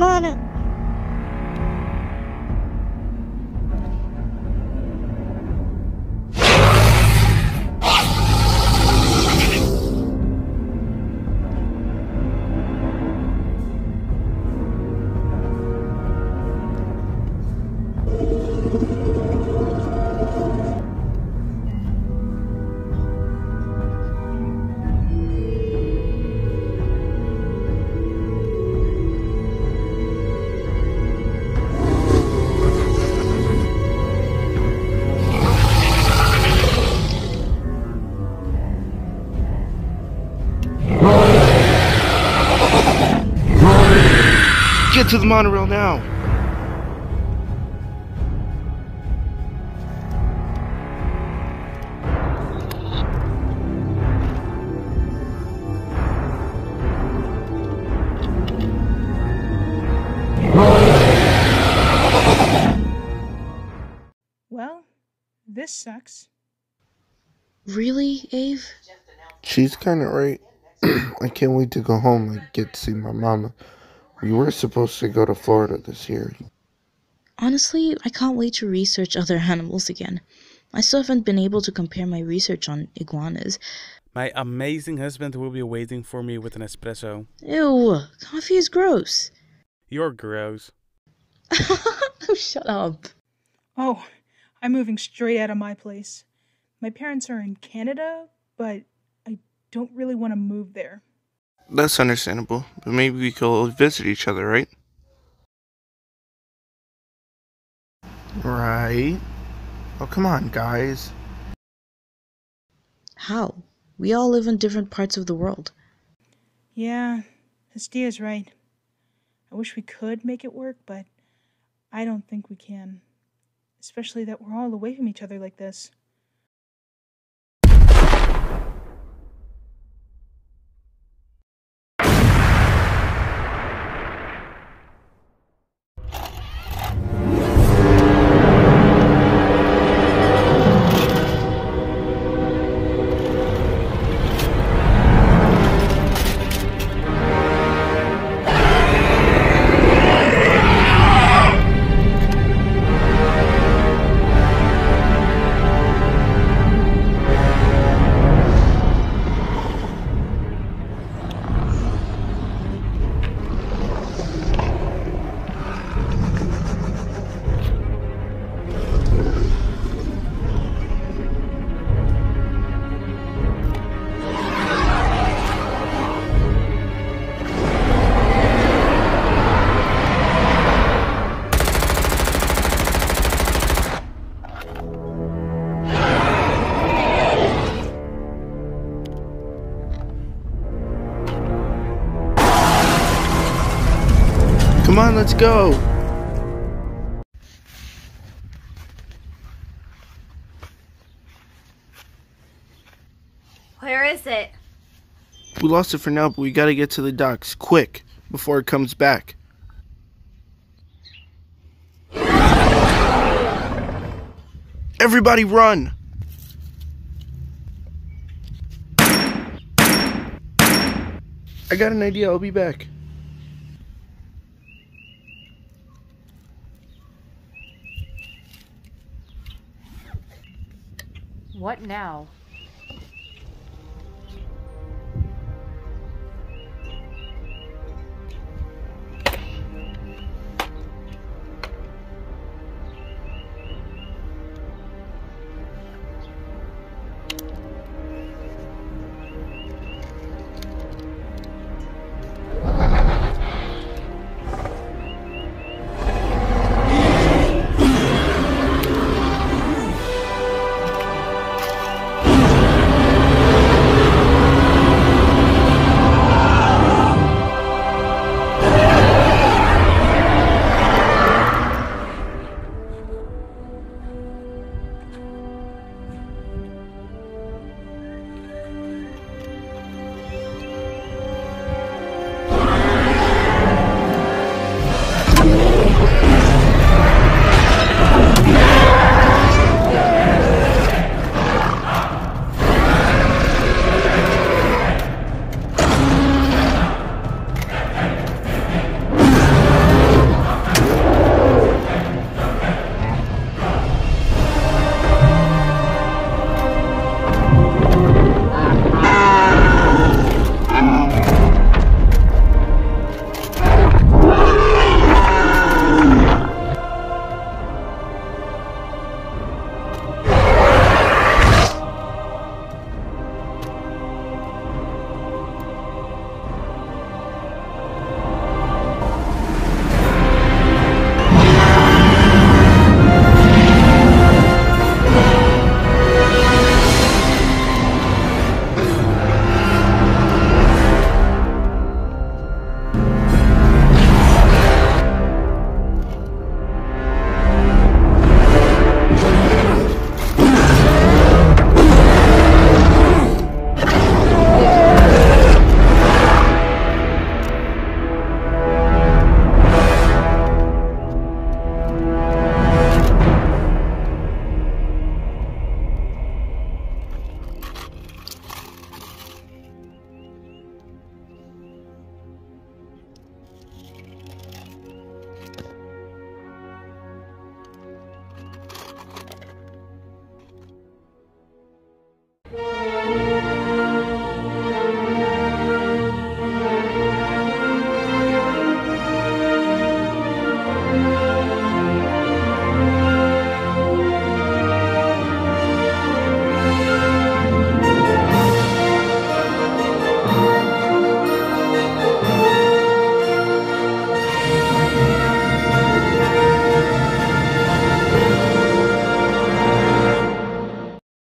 Mano. To the monorail now! Well, this sucks. Really, Ave? She's kinda right. I can't wait to go home and get to see my mama. We were supposed to go to Florida this year. Honestly, I can't wait to research other animals again. I still haven't been able to compare my research on iguanas. My amazing husband will be waiting for me with an espresso. Ew, coffee is gross. You're gross. oh, shut up. Oh, I'm moving straight out of my place. My parents are in Canada, but I don't really want to move there. That's understandable, but maybe we could visit each other, right? Right? Oh, come on, guys. How? We all live in different parts of the world. Yeah, Estia's right. I wish we could make it work, but I don't think we can. Especially that we're all away from each other like this. Come on, let's go! Where is it? We lost it for now, but we gotta get to the docks, quick, before it comes back. Everybody run! I got an idea, I'll be back. What now?